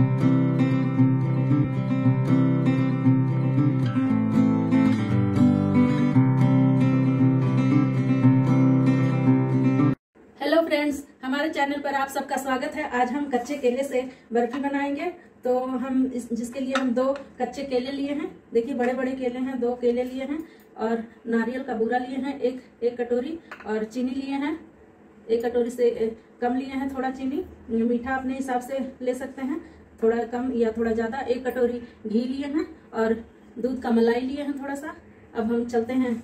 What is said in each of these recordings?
Hello friends हमारे channel पर आप सबका स्वागत है। आज हम कच्चे केले से बर्फ़ी बनाएँगे। तो हम इस, जिसके लिए हम दो कच्चे केले लिए हैं। देखिए बड़े बड़े केले हैं, दो केले लिए हैं और नारियल का बूरा लिए हैं, एक एक कटोरी और चीनी लिए हैं। एक कटोरी से कम लिए हैं, थोड़ा चीनी। मीठा अपने हिसाब से ले सकते हैं। थोड़ा कम या थोड़ा ज़्यादा, एक कटोरी घी लिए हैं और दूध का मलाई लिए हैं थोड़ा सा। अब हम चलते हैं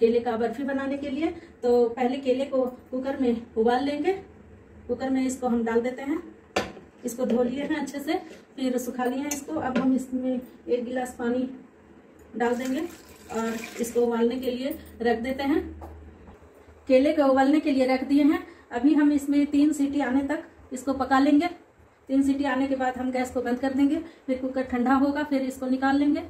केले का बर्फ़ी बनाने के लिए। तो पहले केले को कुकर में उबाल लेंगे। कुकर में इसको हम डाल देते हैं। इसको धो लिए हैं अच्छे से, फिर सुखा लिए हैं इसको। अब हम इसमें एक गिलास पानी डाल देंगे और इसको उबालने के लिए रख देते हैं। केले को उबालने के लिए रख दिए हैं। अभी हम इसमें तीन सीटी आने तक इसको पका लेंगे। तीन सीटी आने के बाद हम गैस को बंद कर देंगे, फिर कुकर ठंडा होगा, फिर इसको निकाल लेंगे।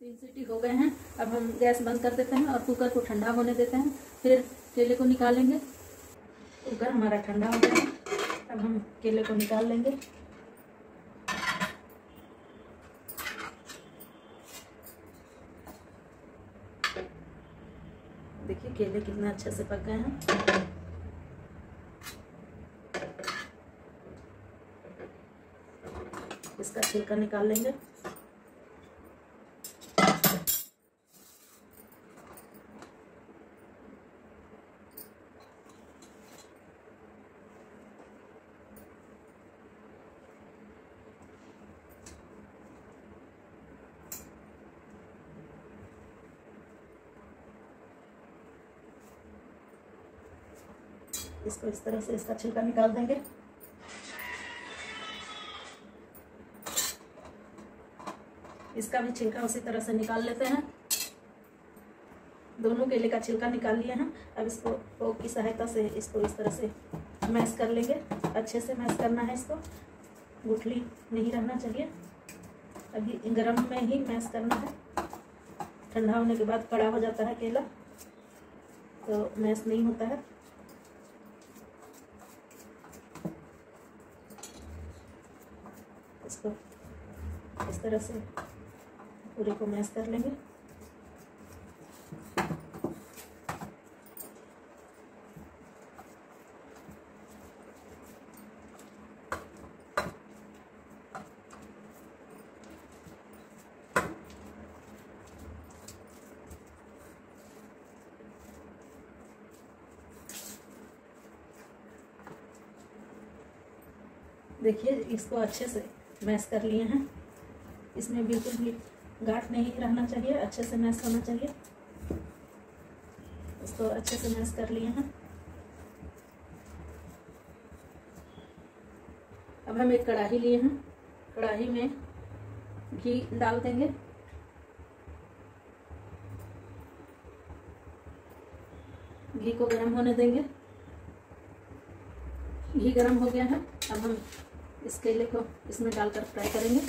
तीन सीटी हो गए हैं, अब हम गैस बंद कर देते हैं और कुकर को ठंडा होने देते हैं, फिर केले को निकालेंगे कुकर हमारा ठंडा हो गया है, अब हम केले को निकाल लेंगे। देखिए, केले कितना अच्छे से पक गए हैं। इसका छिलका निकाल लेंगे। इसको इस तरह से इसका छिलका निकाल देंगे। इसका भी छिलका उसी तरह से निकाल लेते हैं। दोनों केले का छिलका निकाल लिया है। अब इसको फोक की सहायता से इसको इस तरह से मैश कर लेंगे। अच्छे से मैश करना है इसको। गुठली नहीं रहना चाहिए। अभी गर्म में ही मैश करना है। ठंडा होने के बाद कड़ा हो जाता है केला। तो मैश नहीं होता है। इसको इस तरह से पूरे को मैश कर लेंगे। देखिए, इसको अच्छे से मैश कर लिए हैं। इसमें बिल्कुल भी गांठ नहीं रहना चाहिए, अच्छे से मैश होना चाहिए। इसको अच्छे से मैश कर लिए हैं। अब हम एक कढ़ाई लिए हैं। कढ़ाई में घी डाल देंगे। घी को गर्म होने देंगे। घी गर्म हो गया है। अब हम इस केले को इसमें डालकर फ्राई करेंगे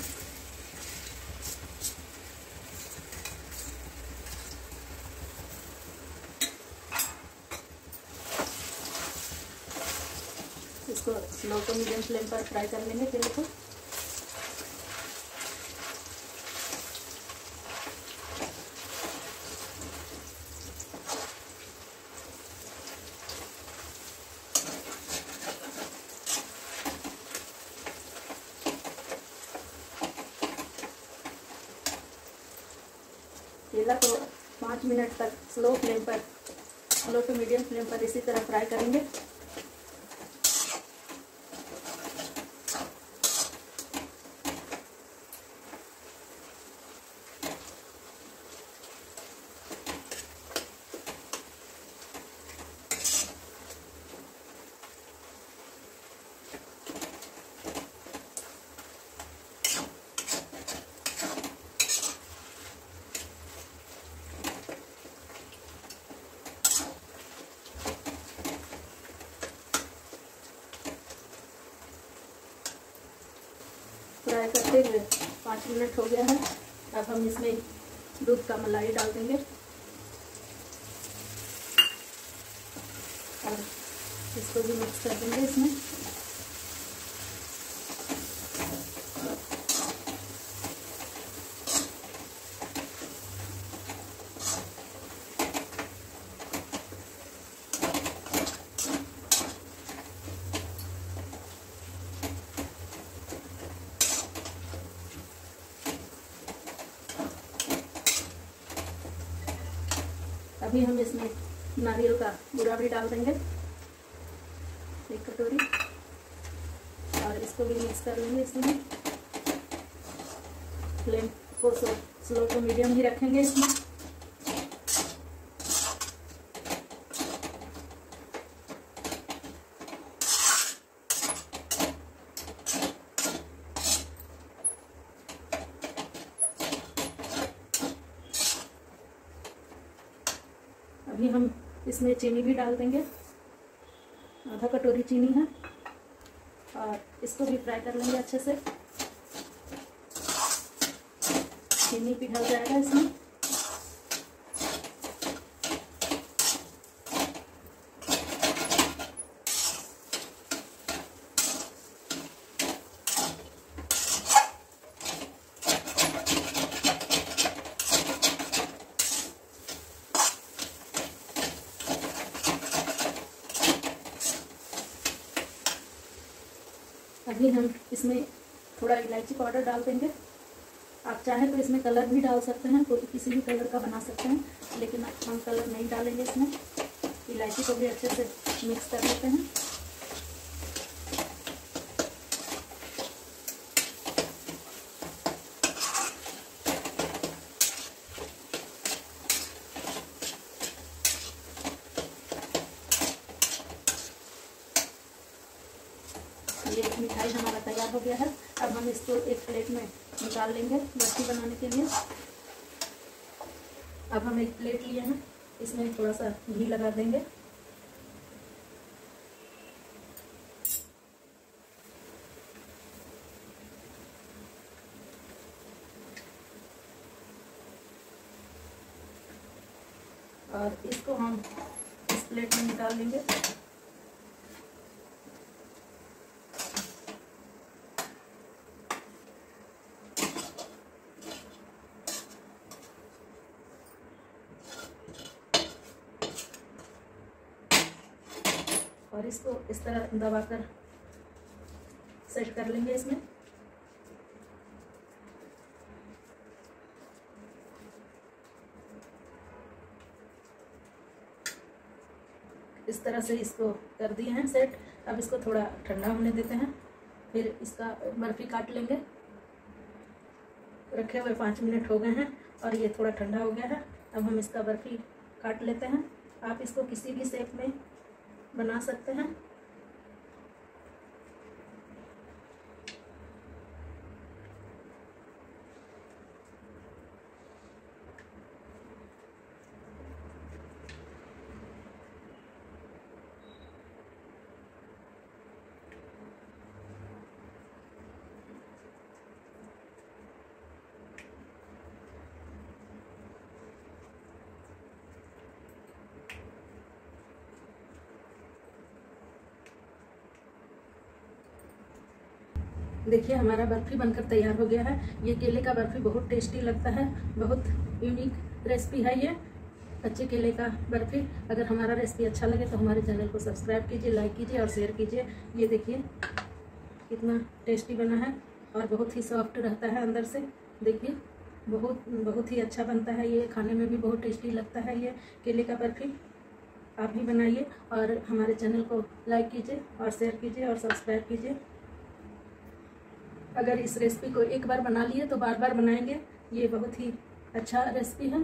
इसको स्लो टू मीडियम फ्लेम पर फ्राई कर लेंगे केले को। केला को पाँच मिनट तक स्लो फ्लेम पर, स्लो टू मीडियम फ्लेम पर इसी तरह फ्राई करेंगे। फ्राई करते हुए पाँच मिनट हो गया है। अब हम इसमें दूध का मलाई डाल देंगे। और इसको भी मिक्स कर देंगे इसमें। अभी हम इसमें नारियल का बुरा भी डाल देंगे, एक कटोरी, और इसको भी मिक्स कर लेंगे इसमें। फ्लेम को स्लो टू मीडियम ही रखेंगे इसमें। अभी हम इसमें चीनी भी डाल देंगे। आधा कटोरी चीनी है। और इसको भी फ्राई कर लेंगे अच्छे से। चीनी पिघल जाएगा इसमें। अभी हम इसमें थोड़ा इलायची पाउडर डाल देंगे। आप चाहें तो इसमें कलर भी डाल सकते हैं, कोई किसी भी कलर का बना सकते हैं, लेकिन हम कलर नहीं डालेंगे इसमें। इलायची को भी अच्छे से मिक्स कर लेते हैं ये मिठाई हमारा तैयार हो गया है। अब हम इसको एक प्लेट में निकाल लेंगे बर्फ़ी बनाने के लिए। अब हम एक प्लेट लिए हैं। इसमें थोड़ा सा घी लगा देंगे। और इसको हम इस प्लेट में निकाल लेंगे। और इसको इस तरह दबाकर सेट कर लेंगे इसमें। इस तरह से इसको कर दिए हैं सेट अब इसको थोड़ा ठंडा होने देते हैं, फिर इसका बर्फ़ी काट लेंगे। रखे हुए पाँच मिनट हो गए हैं और ये थोड़ा ठंडा हो गया है। अब हम इसका बर्फ़ी काट लेते हैं। आप इसको किसी भी शेप में बना सकते हैं। देखिए, हमारा बर्फ़ी बनकर तैयार हो गया है। ये केले का बर्फ़ी बहुत टेस्टी लगता है, बहुत यूनिक रेसिपी है ये। कच्चे केले का बर्फ़ी। अगर हमारा रेसिपी अच्छा लगे तो हमारे चैनल को सब्सक्राइब कीजिए लाइक कीजिए और शेयर कीजिए। ये देखिए, कितना टेस्टी बना है और बहुत ही सॉफ्ट रहता है अंदर से। देखिए, बहुत बहुत ही अच्छा बनता है ये। खाने में भी बहुत टेस्टी लगता है ये केले का बर्फ़ी। आप भी बनाइए और हमारे चैनल को लाइक कीजिए और शेयर कीजिए और सब्सक्राइब कीजिए। अगर इस रेसिपी को एक बार बना लिए तो बार बार बनाएँगे। ये बहुत ही अच्छा रेसिपी है।